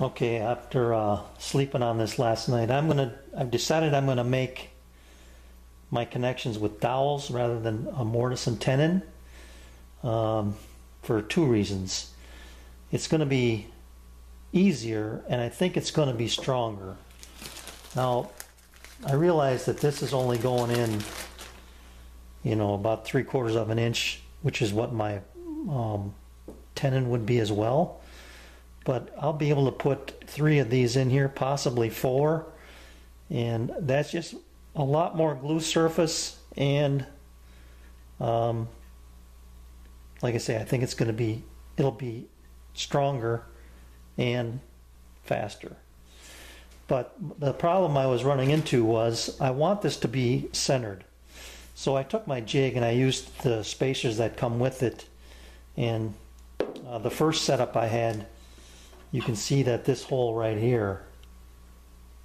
Okay, after uh, sleeping on this last night, I'm gonna. I've decided I'm gonna make my connections with dowels rather than a mortise and tenon um, for two reasons. It's going to be easier, and I think it's going to be stronger. Now, I realize that this is only going in, you know, about three quarters of an inch, which is what my um, tenon would be as well. But I'll be able to put three of these in here, possibly four, and that's just a lot more glue surface and um, like I say, I think it's going to be, it'll be stronger and faster. But the problem I was running into was I want this to be centered. So I took my jig and I used the spacers that come with it. And uh, the first setup I had, you can see that this hole right here,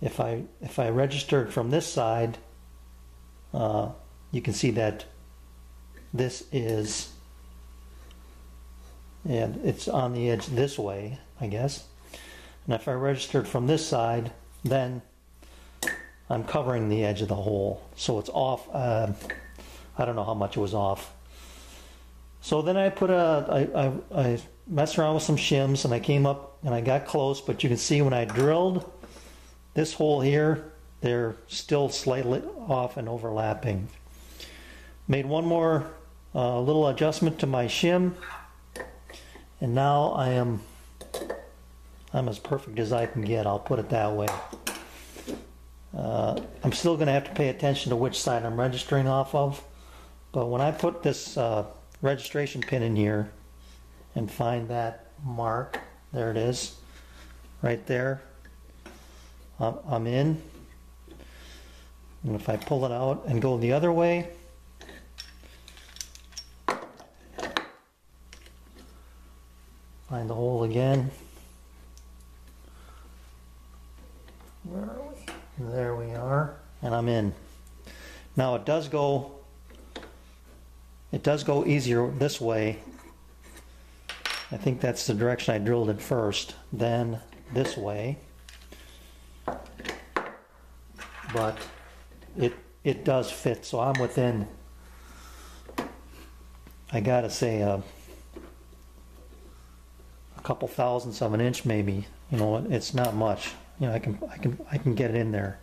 if I if I registered from this side, uh, you can see that this is and it's on the edge this way, I guess. And if I registered from this side, then I'm covering the edge of the hole. So it's off, uh, I don't know how much it was off. So then I put a, I, I, I messed around with some shims and I came up and I got close, but you can see when I drilled this hole here, they're still slightly off and overlapping. Made one more uh, little adjustment to my shim and now I am I'm as perfect as I can get, I'll put it that way. Uh, I'm still going to have to pay attention to which side I'm registering off of, but when I put this uh, registration pin in here and find that mark, there it is, right there, I'm in. And if I pull it out and go the other way, Find the hole again. Where are we? There we are. And I'm in. Now it does go it does go easier this way. I think that's the direction I drilled it first, then this way. But it it does fit, so I'm within I gotta say uh, a couple thousandths of an inch maybe. You know, it's not much. You know, I can I can I can get it in there.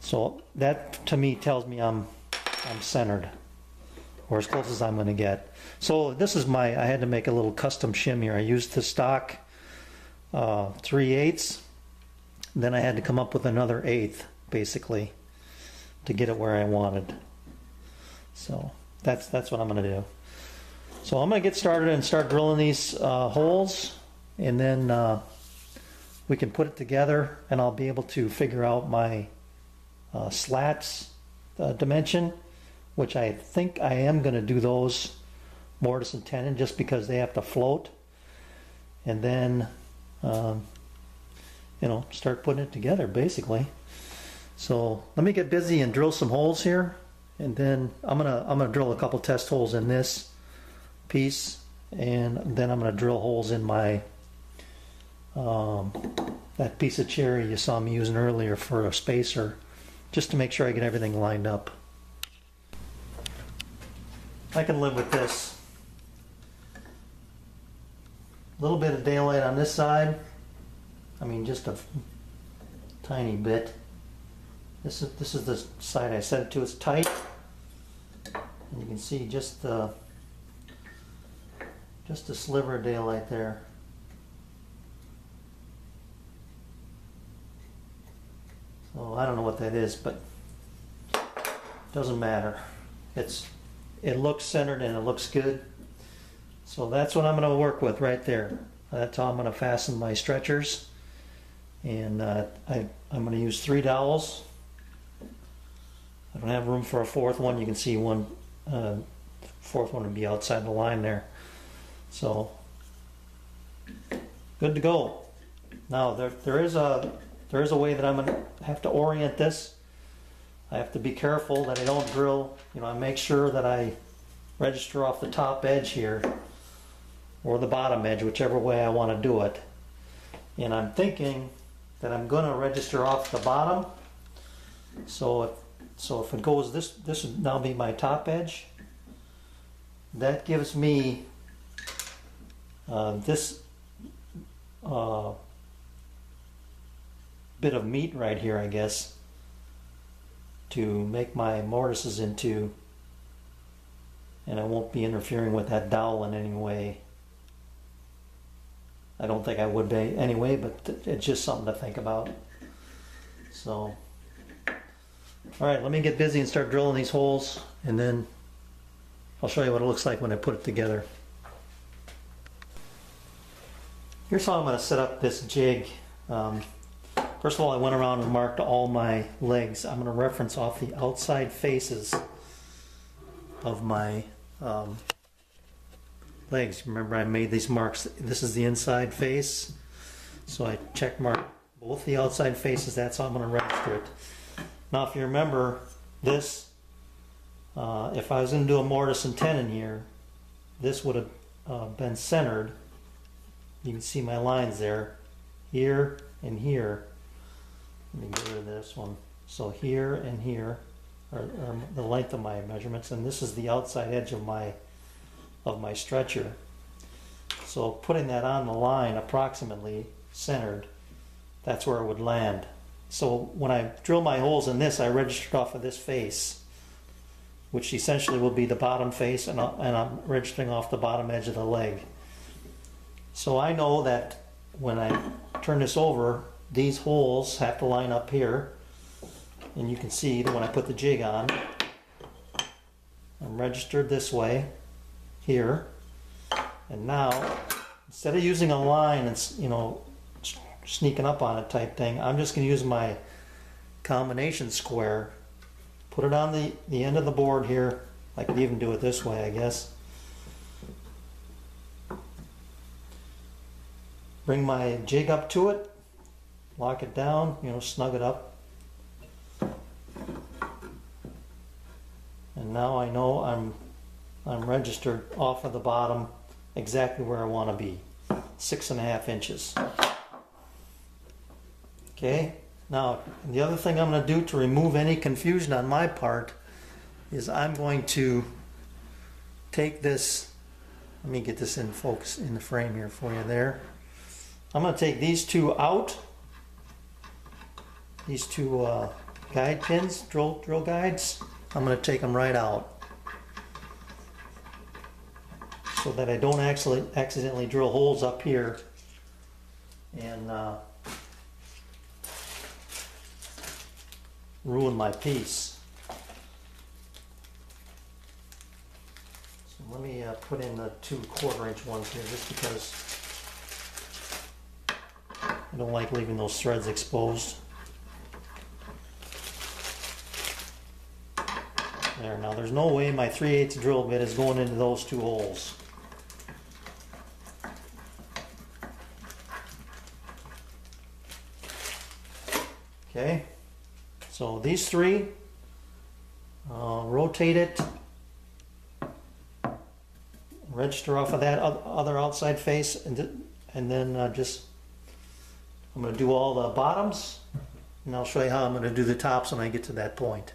So that to me tells me I'm I'm centered, or as close as I'm going to get. So this is my I had to make a little custom shim here. I used the stock uh, three eighths. Then I had to come up with another eighth basically to get it where I wanted. So that's that's what I'm going to do. So I'm going to get started and start drilling these uh, holes and then uh, we can put it together and I'll be able to figure out my uh, slats uh, dimension which I think I am going to do those mortise and tenon just because they have to float and then um, you know start putting it together basically so let me get busy and drill some holes here and then I'm gonna I'm gonna drill a couple test holes in this piece and then I'm going to drill holes in my um, that piece of cherry you saw me using earlier for a spacer just to make sure I get everything lined up. I can live with this. A little bit of daylight on this side. I mean just a tiny bit. This is this is the side I set it to. It's tight. And you can see just the just a sliver of daylight there. So I don't know what that is, but it doesn't matter. It's it looks centered and it looks good. So that's what I'm going to work with right there. That's how I'm going to fasten my stretchers. And uh, I, I'm going to use three dowels. I don't have room for a fourth one. You can see one uh, fourth one would be outside the line there. So good to go. Now there there is a there is a way that I'm gonna have to orient this. I have to be careful that I don't drill, you know, I make sure that I register off the top edge here or the bottom edge, whichever way I want to do it. And I'm thinking that I'm gonna register off the bottom. So if, so if it goes, this, this would now be my top edge. That gives me uh, this uh, bit of meat right here, I guess, to make my mortises into, and I won't be interfering with that dowel in any way. I don't think I would be anyway, but it's just something to think about. So, all right, let me get busy and start drilling these holes, and then I'll show you what it looks like when I put it together. Here's how I'm going to set up this jig. Um, first of all, I went around and marked all my legs. I'm going to reference off the outside faces of my um, legs. Remember, I made these marks. This is the inside face. So I check mark both the outside faces. That's how I'm going to register it. Now, if you remember this, uh, if I was going to do a mortise and tenon here, this would have uh, been centered you can see my lines there, here and here. Let me get rid of this one. So here and here are, are the length of my measurements, and this is the outside edge of my of my stretcher. So putting that on the line approximately centered, that's where it would land. So when I drill my holes in this, I registered off of this face, which essentially will be the bottom face, and, and I'm registering off the bottom edge of the leg. So I know that when I turn this over, these holes have to line up here. And you can see that when I put the jig on, I'm registered this way, here. And now, instead of using a line and, you know, sneaking up on it type thing, I'm just going to use my combination square, put it on the, the end of the board here. I could even do it this way, I guess. bring my jig up to it, lock it down, you know, snug it up. And now I know I'm I'm registered off of the bottom exactly where I want to be. Six and a half inches. Okay, now the other thing I'm going to do to remove any confusion on my part is I'm going to take this, let me get this in focus in the frame here for you there. I'm going to take these two out, these two uh, guide pins, drill, drill guides. I'm going to take them right out so that I don't actually accidentally drill holes up here and uh, ruin my piece. So let me uh, put in the two quarter inch ones here just because I don't like leaving those threads exposed. There, now there's no way my 3 8 drill bit is going into those two holes. Okay, so these three, uh, rotate it, register off of that other outside face, and, and then uh, just I'm going to do all the bottoms and I'll show you how I'm going to do the tops when I get to that point.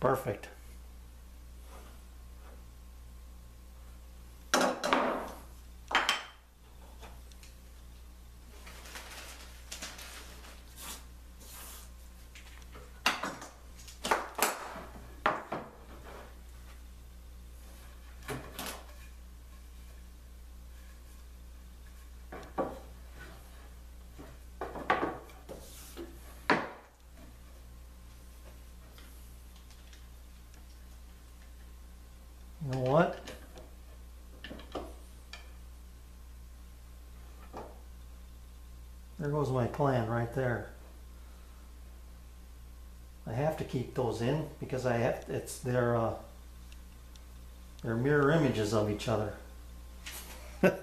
Perfect. What? There goes my plan right there. I have to keep those in because I have, it's, they're, uh, they're mirror images of each other. oh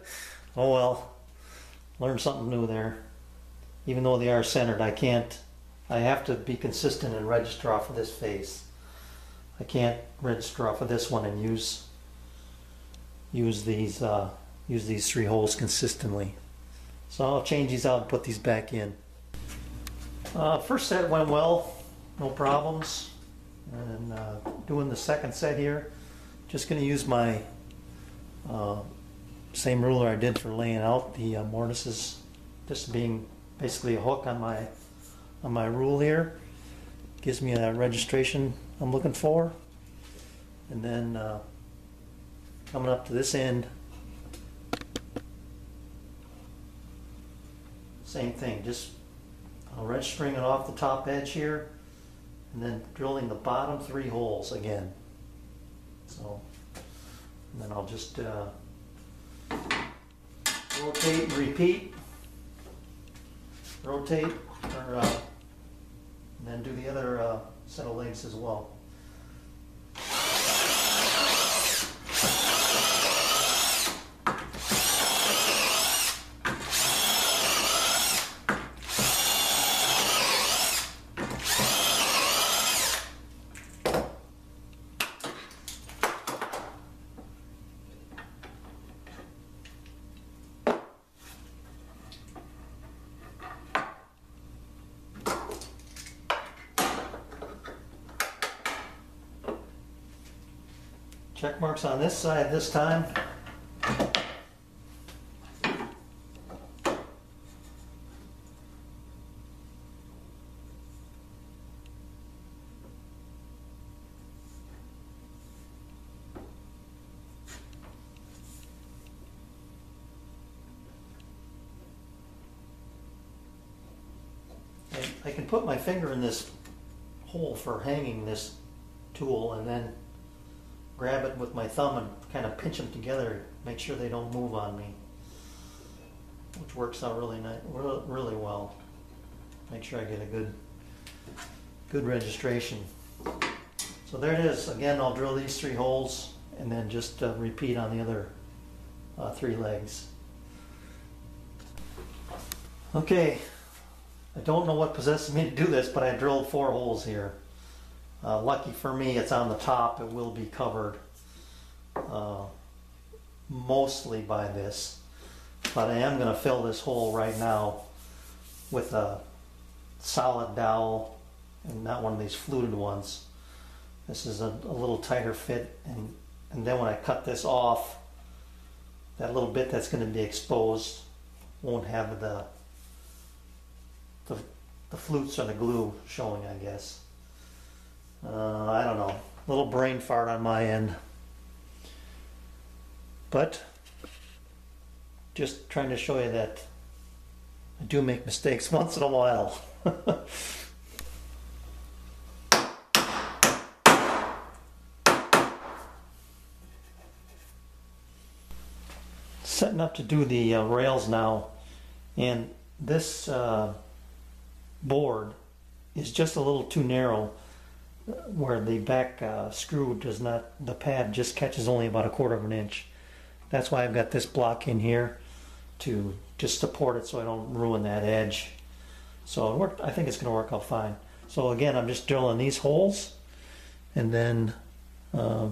well, learn something new there. Even though they are centered, I can't, I have to be consistent and register off of this face. I can't register off of this one and use use these uh, use these three holes consistently. So I'll change these out and put these back in. Uh, first set went well, no problems. And uh, doing the second set here, just going to use my uh, same ruler I did for laying out the uh, mortises, just being basically a hook on my on my rule here. Gives me a registration I'm looking for. And then uh, coming up to this end, same thing, just uh, registering it off the top edge here and then drilling the bottom three holes again. So, then I'll just uh, rotate and repeat, rotate, or, uh, and then do the other uh, set of legs as well. Check marks on this side this time. I can put my finger in this hole for hanging this tool and then grab it with my thumb and kind of pinch them together, make sure they don't move on me, which works out really nice, really well. Make sure I get a good, good registration. So there it is. Again, I'll drill these three holes and then just uh, repeat on the other uh, three legs. Okay, I don't know what possesses me to do this, but I drilled four holes here. Uh, lucky for me, it's on the top. It will be covered uh, mostly by this. But I am going to fill this hole right now with a solid dowel and not one of these fluted ones. This is a, a little tighter fit and, and then when I cut this off, that little bit that's going to be exposed won't have the, the, the flutes or the glue showing, I guess. Uh, I don't know. Little brain fart on my end. But just trying to show you that I do make mistakes once in a while. Setting up to do the uh, rails now, and this uh, board is just a little too narrow where the back uh, screw does not, the pad just catches only about a quarter of an inch. That's why I've got this block in here to just support it so I don't ruin that edge. So it worked, I think it's going to work out fine. So again, I'm just drilling these holes and then uh,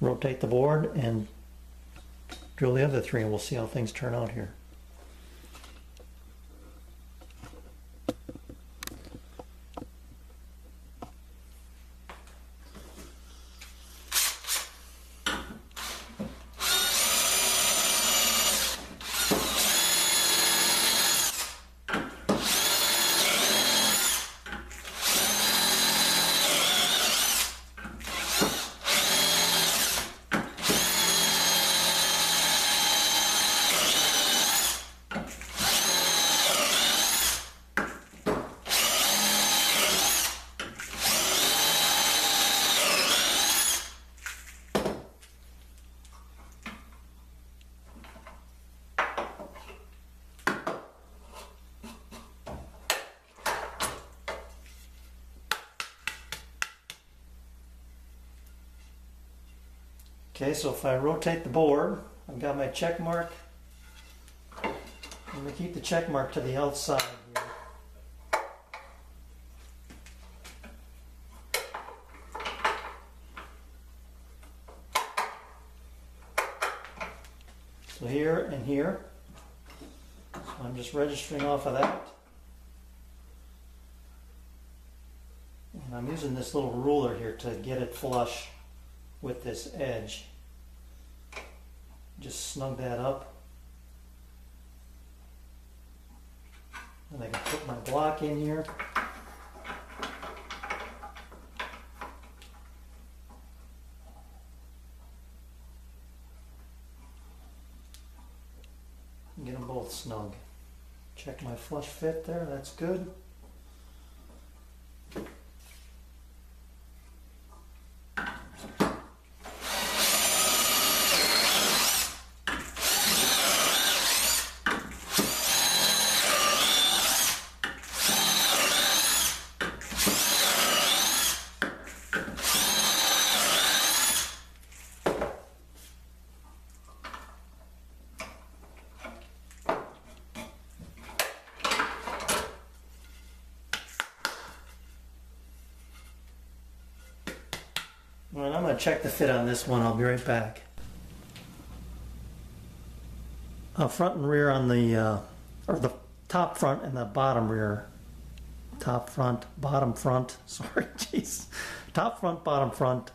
rotate the board and drill the other three and we'll see how things turn out here. Okay, so if I rotate the board, I've got my check mark. I'm going to keep the check mark to the outside. So here and here. So I'm just registering off of that. And I'm using this little ruler here to get it flush with this edge. Just snug that up. And I can put my block in here. Get them both snug. Check my flush fit there, that's good. Right, I'm going to check the fit on this one. I'll be right back. Uh, front and rear on the, uh, or the top front and the bottom rear. Top front, bottom front. Sorry, jeez. Top front, bottom front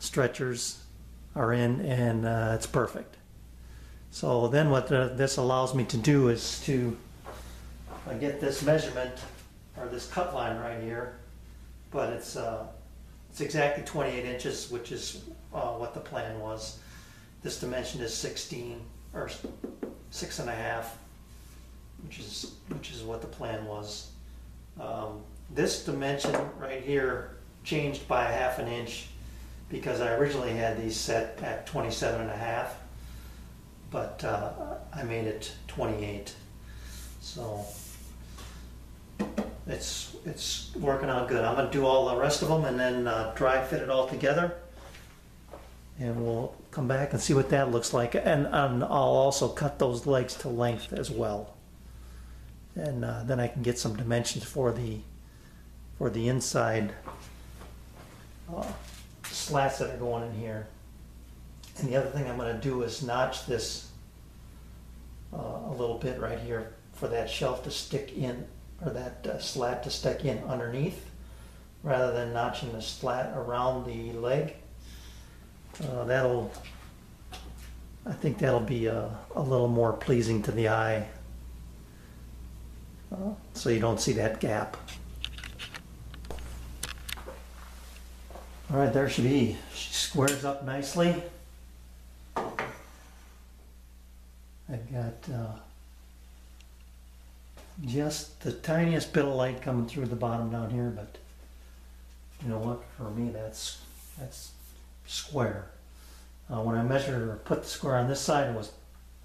stretchers are in, and uh, it's perfect. So then, what the, this allows me to do is to I get this measurement or this cut line right here, but it's uh, it's exactly 28 inches, which is uh, what the plan was. This dimension is 16 or six and a half, which is which is what the plan was. Um, this dimension right here changed by a half an inch because I originally had these set at 27 and a half, but uh, I made it 28. So it's it's working out good. I'm gonna do all the rest of them and then uh, dry fit it all together, and we'll come back and see what that looks like. And, and I'll also cut those legs to length as well, and uh, then I can get some dimensions for the for the inside uh, slats that are going in here. And the other thing I'm gonna do is notch this uh, a little bit right here for that shelf to stick in or that uh, slat to stick in underneath rather than notching the slat around the leg. Uh, that'll, I think that'll be a, a, little more pleasing to the eye. Uh, so you don't see that gap. All right, there she be. She squares up nicely. I've got uh, just the tiniest bit of light coming through the bottom down here, but you know what? For me, that's that's square. Uh, when I measured or put the square on this side, it was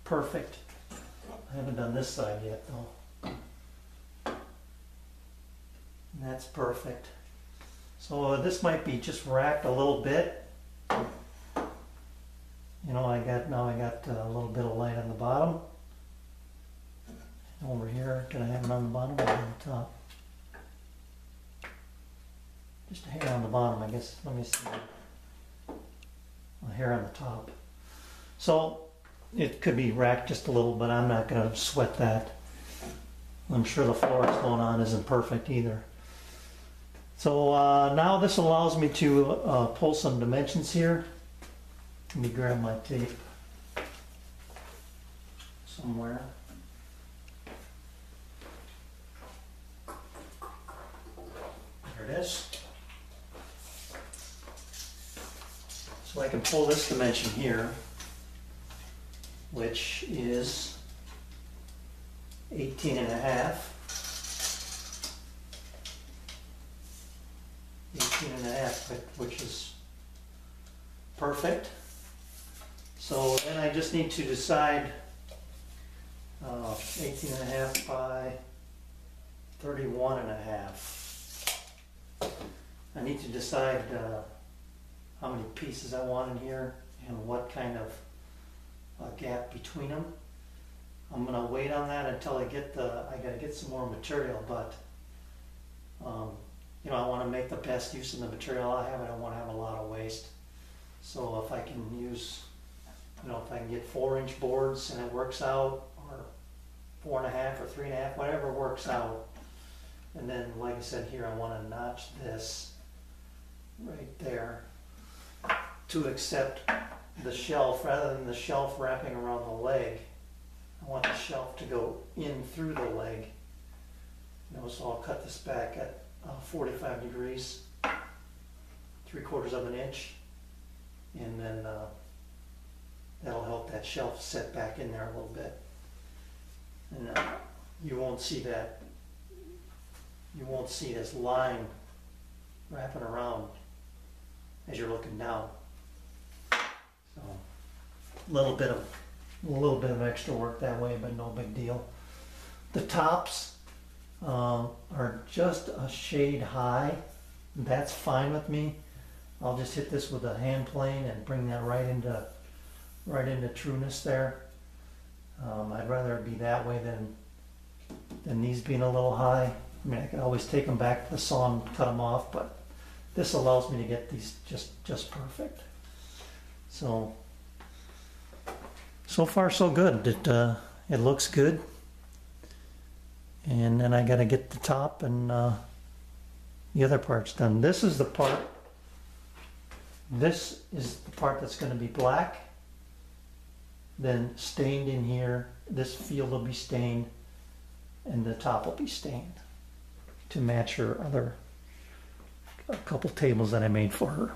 perfect. I haven't done this side yet, though. And that's perfect. So uh, this might be just racked a little bit. You know, I got now I got uh, a little bit of light on the bottom over here. Can I have it on the bottom or on the top? Just a hair on the bottom, I guess. Let me see. A hair on the top. So it could be racked just a little, but I'm not going to sweat that. I'm sure the floor it's going on isn't perfect either. So uh, now this allows me to uh, pull some dimensions here. Let me grab my tape somewhere. There it is. So I can pull this dimension here, which is 18 and a half. 18 and a half, which is perfect. So then I just need to decide uh, 18 and a half by 31 and a half. I need to decide uh, how many pieces I want in here and what kind of gap between them. I'm gonna wait on that until I get the, I gotta get some more material, but, um, you know, I wanna make the best use of the material I have, I don't wanna have a lot of waste. So if I can use, you know, if I can get four inch boards and it works out, or four and a half or three and a half, whatever works out. And then, like I said here, I wanna notch this right there to accept the shelf, rather than the shelf wrapping around the leg. I want the shelf to go in through the leg. You know, so I'll cut this back at uh, 45 degrees, three quarters of an inch, and then uh, that'll help that shelf set back in there a little bit. And uh, you won't see that, you won't see this line wrapping around as you're looking down. So, a little bit of, a little bit of extra work that way, but no big deal. The tops um, are just a shade high. That's fine with me. I'll just hit this with a hand plane and bring that right into, right into trueness there. Um, I'd rather it be that way than, than these being a little high. I mean, I could always take them back to the saw and cut them off, but this allows me to get these just, just perfect. So, so far so good. It, uh, it looks good. And then I gotta get the top and, uh, the other parts done. This is the part, this is the part that's gonna be black. Then stained in here, this field will be stained and the top will be stained to match her other a couple tables that I made for her.